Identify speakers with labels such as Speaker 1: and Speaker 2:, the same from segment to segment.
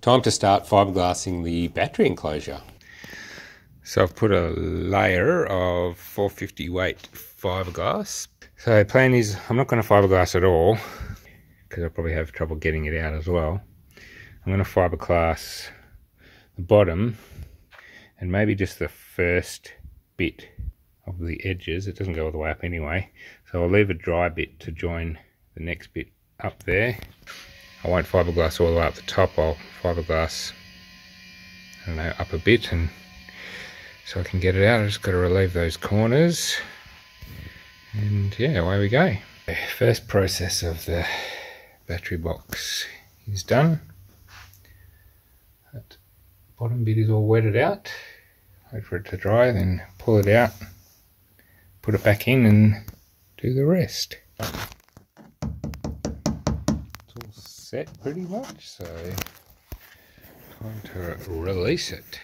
Speaker 1: Time to start fiberglassing the battery enclosure. So I've put a layer of 450 weight fiberglass. So plan is I'm not going to fiberglass at all because I'll probably have trouble getting it out as well. I'm going to fiberglass the bottom and maybe just the first bit of the edges. It doesn't go all the way up anyway. So I'll leave a dry bit to join the next bit up there. I won't fiberglass all the way up the top. I'll fiberglass, I don't know, up a bit and so I can get it out. I just got to relieve those corners. And yeah, away we go. First process of the battery box is done. That bottom bit is all wetted out. Wait for it to dry, then pull it out, put it back in and do the rest. Set pretty much, so time to release it.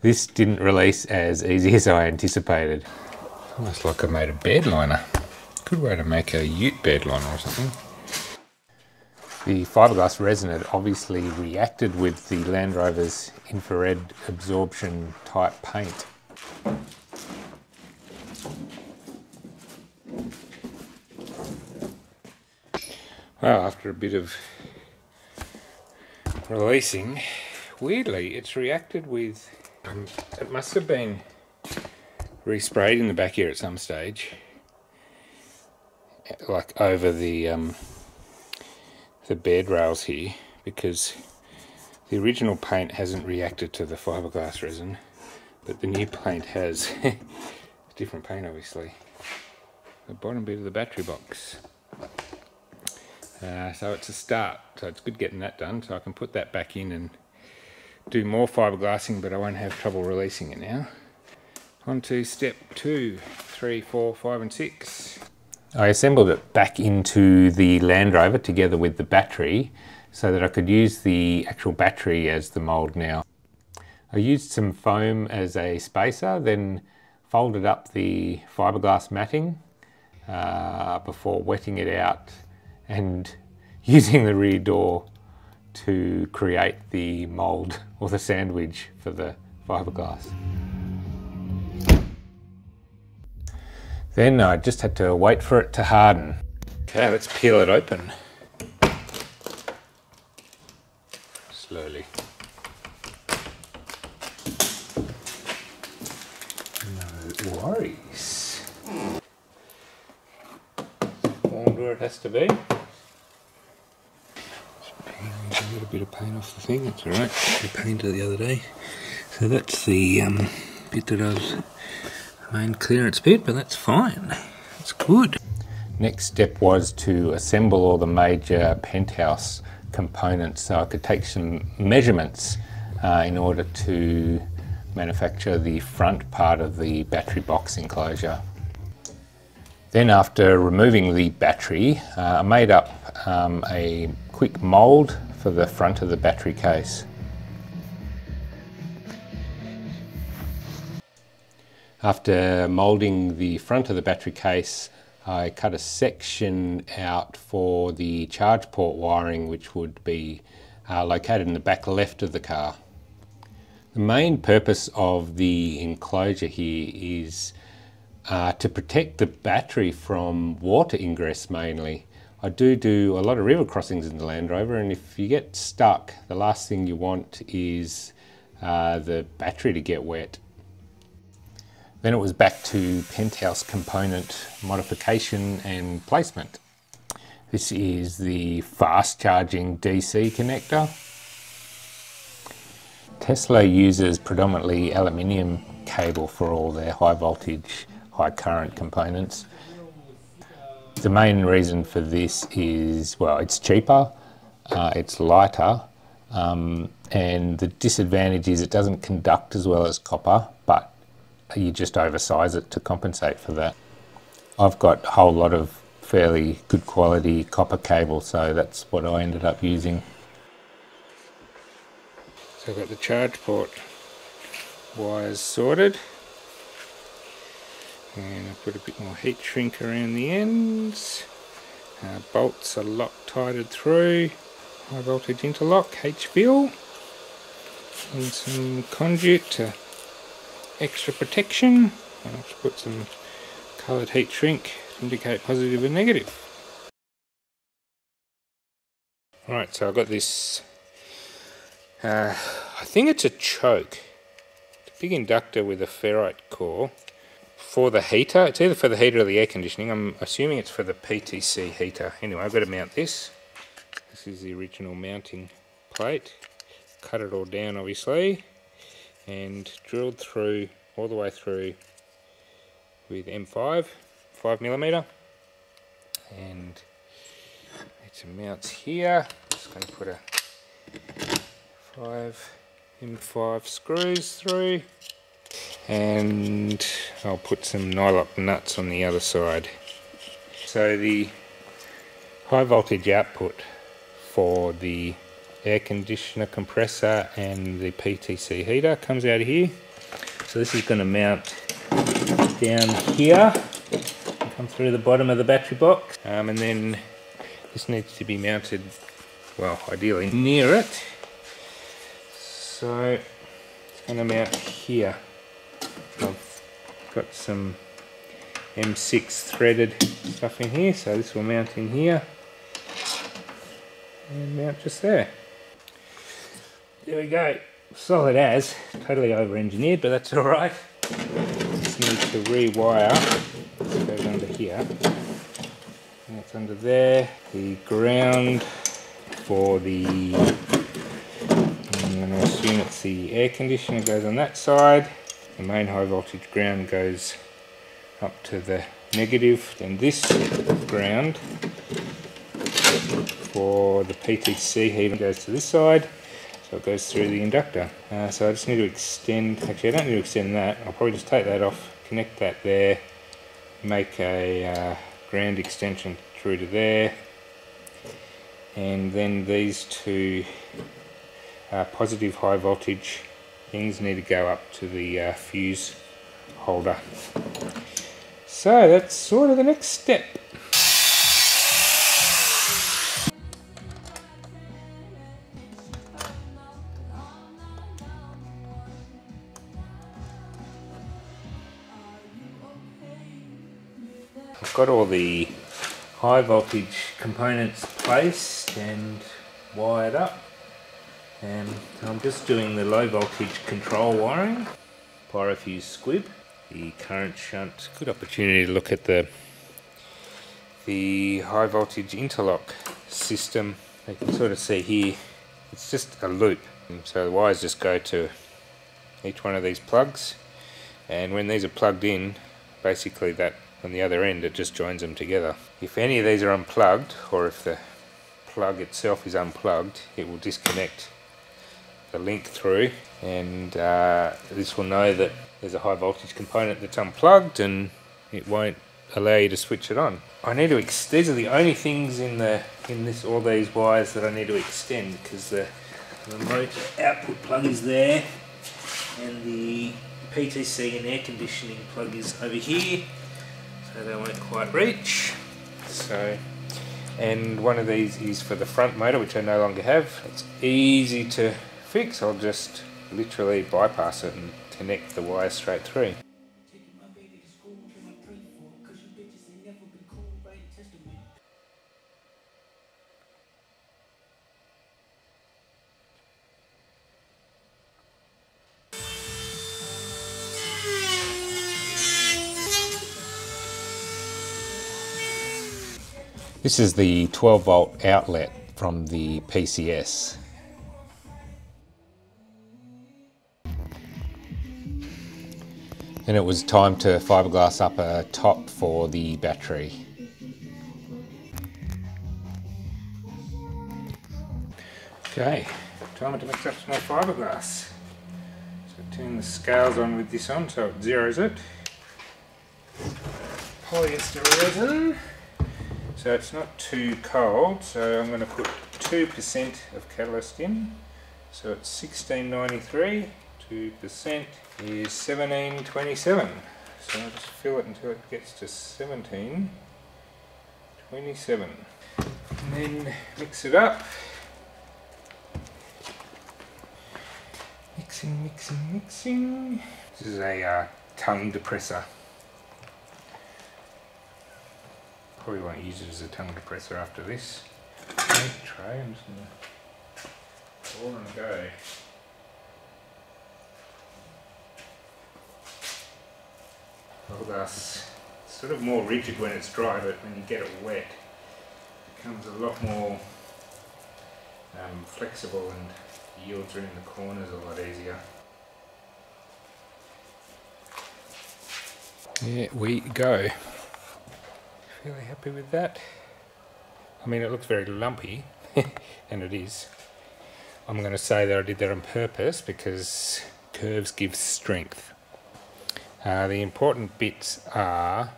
Speaker 1: This didn't release as easy as I anticipated. Almost like I made a bed liner. Good way to make a ute bed liner or something. The fiberglass resin had obviously reacted with the Land Rover's infrared absorption type paint. Well, after a bit of releasing, weirdly it's reacted with um, it must have been resprayed in the back here at some stage, like over the um, the bed rails here, because the original paint hasn't reacted to the fiberglass resin, but the new paint has. different paint, obviously. The bottom bit of the battery box. Uh, so it's a start. So it's good getting that done. So I can put that back in and do more fiberglassing, but I won't have trouble releasing it now. On to step two, three, four, five, and six. I assembled it back into the Land Rover together with the battery so that I could use the actual battery as the mould now. I used some foam as a spacer, then folded up the fiberglass matting uh, before wetting it out and using the rear door to create the mould or the sandwich for the fiberglass. Then I just had to wait for it to harden. Okay, let's peel it open. Slowly. No worries. Formed where it has to be a bit of paint off the thing, that's alright. I painted the other day. So that's the um, bit that I was main clearance bit, but that's fine. It's good. Next step was to assemble all the major penthouse components so I could take some measurements uh, in order to manufacture the front part of the battery box enclosure. Then after removing the battery, uh, I made up um, a quick mould for the front of the battery case. After moulding the front of the battery case, I cut a section out for the charge port wiring which would be uh, located in the back left of the car. The main purpose of the enclosure here is uh, to protect the battery from water ingress mainly. I do do a lot of river crossings in the Land Rover and if you get stuck, the last thing you want is uh, the battery to get wet. Then it was back to penthouse component modification and placement. This is the fast charging DC connector. Tesla uses predominantly aluminium cable for all their high voltage, high current components. The main reason for this is, well, it's cheaper, uh, it's lighter, um, and the disadvantage is it doesn't conduct as well as copper, but you just oversize it to compensate for that. I've got a whole lot of fairly good quality copper cable, so that's what I ended up using. So I've got the charge port wires sorted and I put a bit more heat shrink around the ends Uh, bolts are Loctited through. High voltage interlock, HVIL. And some conduit to extra protection. I'll put some coloured heat shrink to indicate positive and negative. Right, so I've got this, uh, I think it's a choke. It's a big inductor with a ferrite core for the heater. It's either for the heater or the air conditioning. I'm assuming it's for the PTC heater. Anyway, I've got to mount this. This is the original mounting plate. Cut it all down, obviously, and drilled through all the way through with M5, 5 millimeter, and some mounts here. Just going to put a five M5 screws through and I'll put some nylock nuts on the other side. So the high voltage output for the air conditioner compressor and the PTC heater comes out of here. So this is going to mount down here, come through the bottom of the battery box, um, and then this needs to be mounted, well, ideally near it. So it's going to mount here. Got some M6 threaded stuff in here, so this will mount in here. And mount just there. There we go, solid as, totally over engineered, but that's all right. Just need to rewire, this goes under here, that's under there, the ground for the, I'm going to assume it's the air conditioner goes on that side, the main high voltage ground goes up to the negative then this ground for the PTC heater goes to this side so it goes through the inductor. Uh, so I just need to extend actually I don't need to extend that. I'll probably just take that off connect that there make a uh, ground extension through to there and then these two uh, positive high voltage things need to go up to the uh, fuse holder. So that's sort of the next step. I've got all the high voltage components placed and wired up. Um, I'm just doing the low voltage control wiring, Pyrofuse squib, the current shunt. Good opportunity to look at the the high voltage interlock system. You can sort of see here, it's just a loop. So the wires just go to each one of these plugs and when these are plugged in, basically that on the other end it just joins them together. If any of these are unplugged or if the plug itself is unplugged, it will disconnect the link through and uh, this will know that there's a high voltage component that's unplugged and it won't allow you to switch it on. I need to these are the only things in the in this all these wires that I need to extend because the remote output plug is there and the PTC and air conditioning plug is over here so they won't quite reach so and one of these is for the front motor which I no longer have it's easy to fix, I'll just literally bypass it and connect the wire straight through. This is the 12 volt outlet from the PCS. And it was time to fiberglass up a top for the battery. Okay, time to mix up some more fiberglass. So turn the scales on with this on so it zeroes it. Polyester resin. So it's not too cold, so I'm going to put 2% of catalyst in. So it's 1693 2% is 1727. So I'll just fill it until it gets to 1727. And then mix it up. Mixing, mixing, mixing. This is a uh, tongue depressor. Probably won't use it as a tongue depressor after this. Okay, tray, I'm just gonna go. Hourglass sort of more rigid when it's dry, but when you get it wet, it becomes a lot more um, flexible and yields in the corners a lot easier. There we go. Fairly happy with that. I mean, it looks very lumpy, and it is. I'm going to say that I did that on purpose because curves give strength. Uh, the important bits are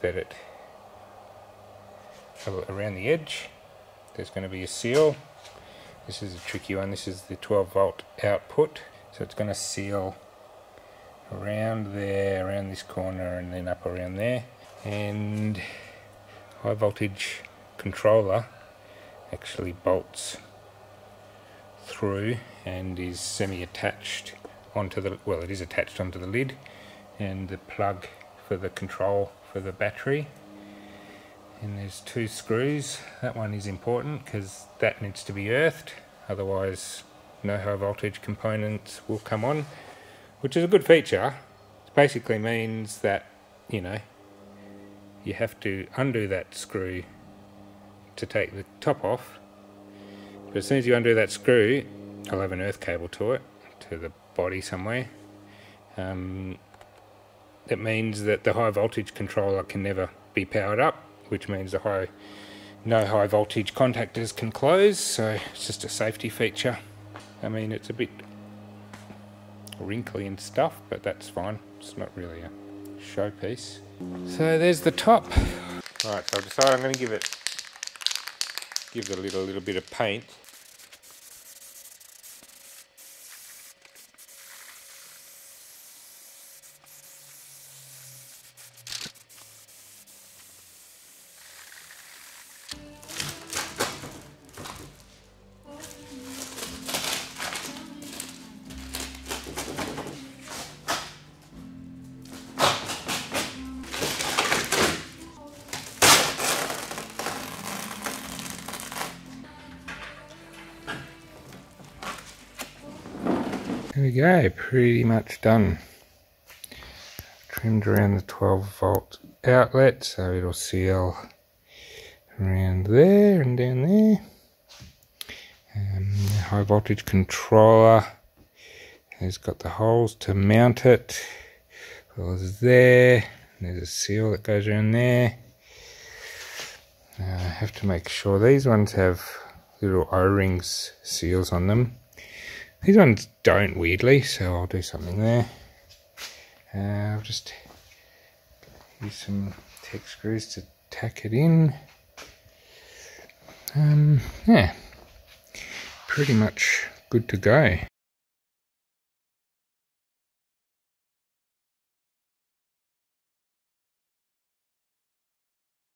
Speaker 1: that it around the edge. There's going to be a seal. This is a tricky one. This is the 12 volt output. So it's going to seal around there around this corner and then up around there. And high voltage controller actually bolts through and is semi-attached onto the well it is attached onto the lid and the plug for the control for the battery. And there's two screws. That one is important because that needs to be earthed. Otherwise no high voltage components will come on which is a good feature. It basically means that you know you have to undo that screw to take the top off. But as soon as you undo that screw I'll have an earth cable to it to the body somewhere um, that means that the high voltage controller can never be powered up, which means the high no high voltage contactors can close, so it's just a safety feature. I mean, it's a bit wrinkly and stuff, but that's fine. It's not really a showpiece. So there's the top. Alright, so I've decided I'm going to give it give it a little bit of paint we go, pretty much done. Trimmed around the 12 volt outlet so it'll seal around there and down there. Um, the high voltage controller has got the holes to mount it. It's there. There's a seal that goes around there. Uh, I have to make sure these ones have little O-rings seals on them. These ones don't weirdly, so I'll do something there. Uh, I'll just use some Tek screws to tack it in. Um, yeah, pretty much good to go.